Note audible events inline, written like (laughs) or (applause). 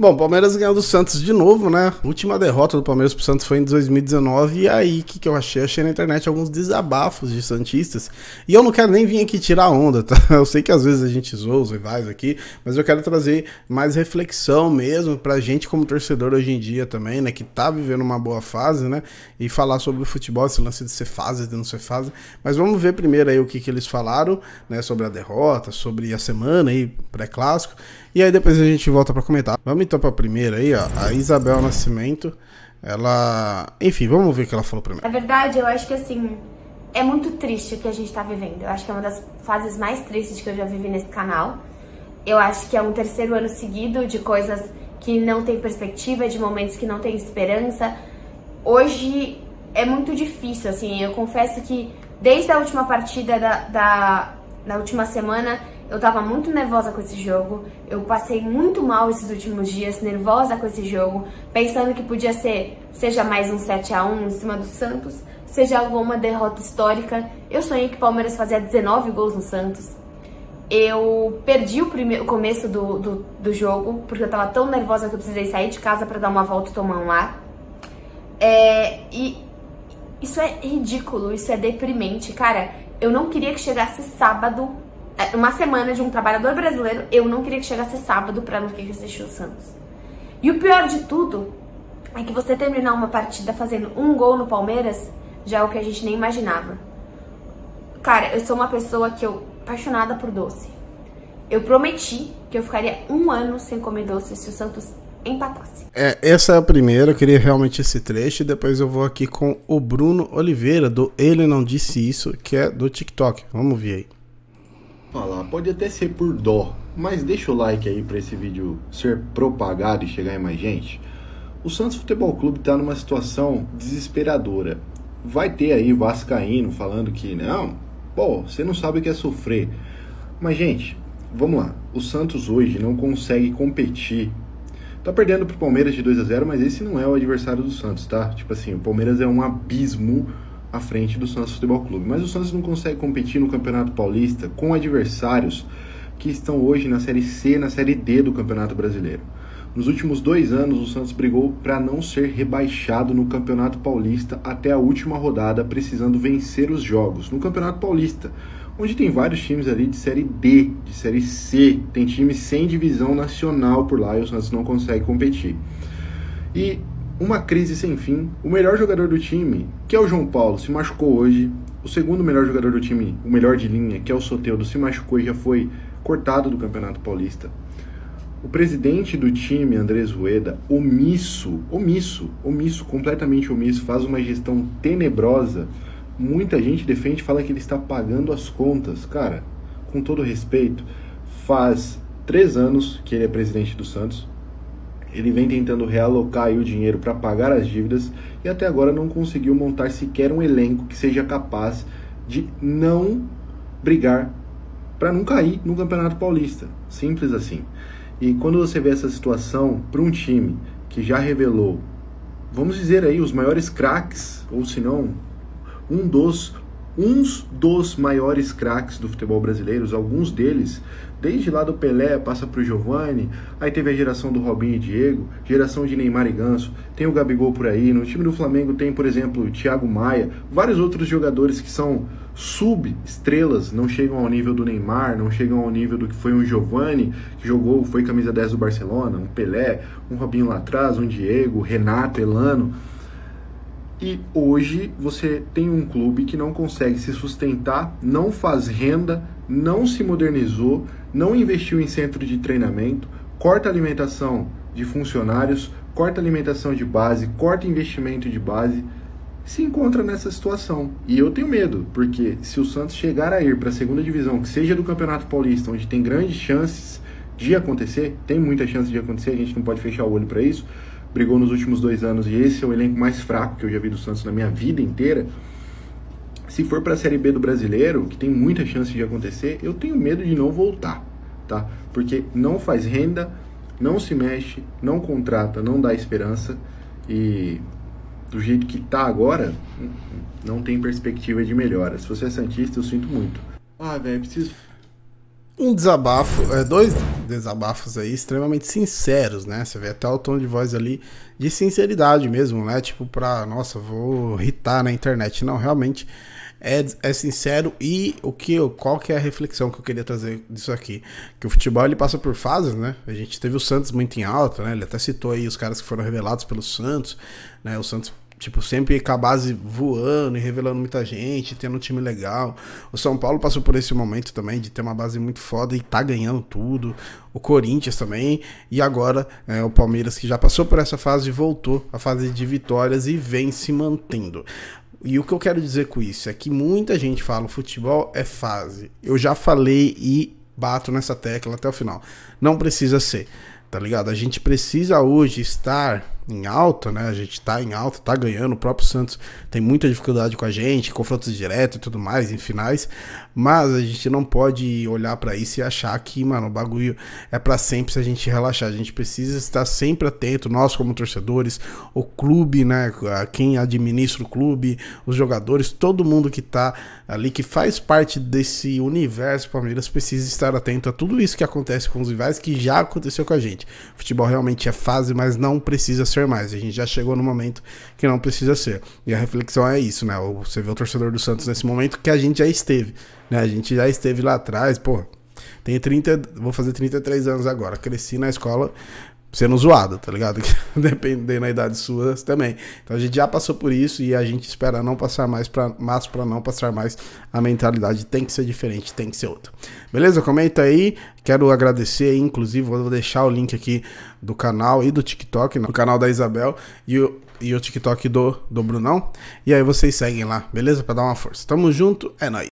Bom, Palmeiras ganhou do Santos de novo, né? Última derrota do Palmeiras pro Santos foi em 2019. E aí, o que, que eu achei? Achei na internet alguns desabafos de Santistas. E eu não quero nem vir aqui tirar onda, tá? (laughs) Eu sei que às vezes a gente zoa os rivais aqui, mas eu quero trazer mais reflexão mesmo pra gente como torcedor hoje em dia também, né? Que tá vivendo uma boa fase, né? E falar sobre o futebol, esse lance de ser fase, de não ser fase. Mas vamos ver primeiro aí o que, que eles falaram, né? Sobre a derrota, sobre a semana aí, pré-clássico. E aí depois a gente volta para comentar. Vamos então pra primeira aí, ó. A Isabel Nascimento. Ela. Enfim, vamos ver o que ela falou primeiro. Na verdade, eu acho que assim. É muito triste o que a gente tá vivendo. Eu acho que é uma das fases mais tristes que eu já vivi nesse canal. Eu acho que é um terceiro ano seguido de coisas que não tem perspectiva, de momentos que não tem esperança. Hoje é muito difícil, assim. Eu confesso que desde a última partida da, da, da última semana eu tava muito nervosa com esse jogo. Eu passei muito mal esses últimos dias, nervosa com esse jogo, pensando que podia ser, seja mais um 7 a 1 em cima do Santos, seja alguma derrota histórica. Eu sonhei que o Palmeiras fazia 19 gols no Santos. Eu perdi o, primeiro, começo do, do, do jogo, porque eu tava tão nervosa que eu precisei sair de casa para dar uma volta e tomar um ar. É, e isso é ridículo, isso é deprimente. Cara, eu não queria que chegasse sábado uma semana de um trabalhador brasileiro, eu não queria que chegasse sábado pra não ter que assistir o Santos. E o pior de tudo é que você terminar uma partida fazendo um gol no Palmeiras já é o que a gente nem imaginava. Cara, eu sou uma pessoa que eu apaixonada por doce. Eu prometi que eu ficaria um ano sem comer doce se o Santos empatasse. É, essa é a primeira, eu queria realmente esse trecho e depois eu vou aqui com o Bruno Oliveira do Ele Não Disse Isso, que é do TikTok. Vamos ver aí falar, pode até ser por dó, mas deixa o like aí para esse vídeo ser propagado e chegar em mais gente. O Santos Futebol Clube está numa situação desesperadora. Vai ter aí Vascaíno falando que não, pô, você não sabe o que é sofrer. Mas, gente, vamos lá. O Santos hoje não consegue competir. Tá perdendo pro Palmeiras de 2 a 0 mas esse não é o adversário do Santos, tá? Tipo assim, o Palmeiras é um abismo à frente do Santos Futebol Clube. Mas o Santos não consegue competir no Campeonato Paulista com adversários que estão hoje na Série C, na Série D do Campeonato Brasileiro. Nos últimos dois anos, o Santos brigou para não ser rebaixado no Campeonato Paulista até a última rodada, precisando vencer os jogos. No Campeonato Paulista, onde tem vários times ali de Série D, de Série C, tem times sem divisão nacional por lá e o Santos não consegue competir. E uma crise sem fim. O melhor jogador do time, que é o João Paulo, se machucou hoje. O segundo melhor jogador do time, o melhor de linha, que é o Soteudo, se machucou e já foi cortado do Campeonato Paulista. O presidente do time, Andrés Rueda, omisso, omisso, omisso, completamente omisso, faz uma gestão tenebrosa. Muita gente defende, fala que ele está pagando as contas. Cara, com todo respeito, faz três anos que ele é presidente do Santos, ele vem tentando realocar o dinheiro para pagar as dívidas e até agora não conseguiu montar sequer um elenco que seja capaz de não brigar para não cair no Campeonato Paulista. Simples assim. E quando você vê essa situação para um time que já revelou, vamos dizer aí, os maiores craques, ou se não, um dos uns dos maiores craques do futebol brasileiro, alguns deles, desde lá do Pelé, passa para o Giovani, aí teve a geração do Robinho e Diego, geração de Neymar e Ganso, tem o Gabigol por aí, no time do Flamengo tem, por exemplo, o Thiago Maia, vários outros jogadores que são sub-estrelas, não chegam ao nível do Neymar, não chegam ao nível do que foi um Giovani, que jogou, foi camisa 10 do Barcelona, um Pelé, um Robinho lá atrás, um Diego, Renato, Elano, e hoje você tem um clube que não consegue se sustentar, não faz renda, não se modernizou, não investiu em centro de treinamento, corta alimentação de funcionários, corta alimentação de base, corta investimento de base, se encontra nessa situação. E eu tenho medo, porque se o Santos chegar a ir para a segunda divisão, que seja do Campeonato Paulista, onde tem grandes chances de acontecer, tem muita chance de acontecer, a gente não pode fechar o olho para isso brigou nos últimos dois anos e esse é o elenco mais fraco que eu já vi do Santos na minha vida inteira. Se for para a Série B do Brasileiro, que tem muita chance de acontecer, eu tenho medo de não voltar, tá? Porque não faz renda, não se mexe, não contrata, não dá esperança e do jeito que tá agora, não tem perspectiva de melhora. Se você é santista, eu sinto muito. Ah, velho, preciso um desabafo, é, dois desabafos aí extremamente sinceros, né? Você vê até o tom de voz ali de sinceridade mesmo, né? Tipo, pra, nossa, vou irritar na internet. Não, realmente é, é sincero e o que qual que é a reflexão que eu queria trazer disso aqui? Que o futebol ele passa por fases, né? A gente teve o Santos muito em alta, né? Ele até citou aí os caras que foram revelados pelo Santos, né? O Santos tipo, sempre com a base voando e revelando muita gente, tendo um time legal. O São Paulo passou por esse momento também de ter uma base muito foda e tá ganhando tudo. O Corinthians também. E agora é, o Palmeiras que já passou por essa fase voltou à fase de vitórias e vem se mantendo. E o que eu quero dizer com isso é que muita gente fala: futebol é fase. Eu já falei e bato nessa tecla até o final. Não precisa ser, tá ligado? A gente precisa hoje estar em alta, né? A gente tá em alta, tá ganhando. O próprio Santos tem muita dificuldade com a gente, confrontos diretos e tudo mais, em finais. Mas a gente não pode olhar para isso e achar que, mano, o bagulho é para sempre se a gente relaxar. A gente precisa estar sempre atento, nós como torcedores, o clube, né? Quem administra o clube, os jogadores, todo mundo que tá ali, que faz parte desse universo Palmeiras, precisa estar atento a tudo isso que acontece com os rivais, que já aconteceu com a gente. Futebol realmente é fase, mas não precisa ser mais. A gente já chegou no momento que não precisa ser. E a reflexão é isso, né? Você vê o torcedor do Santos nesse momento que a gente já esteve, né? A gente já esteve lá atrás, pô. Tenho 30, vou fazer 33 anos agora. Cresci na escola sendo zoado, tá ligado? (laughs) Dependendo da idade sua também. Então a gente já passou por isso e a gente espera não passar mais para mas para não passar mais a mentalidade tem que ser diferente, tem que ser outra. Beleza? Comenta aí. Quero agradecer, inclusive vou deixar o link aqui do canal e do TikTok, no canal da Isabel e o e o TikTok do do Brunão. E aí vocês seguem lá, beleza? Para dar uma força. Tamo junto, é nóis.